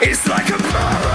It's like a power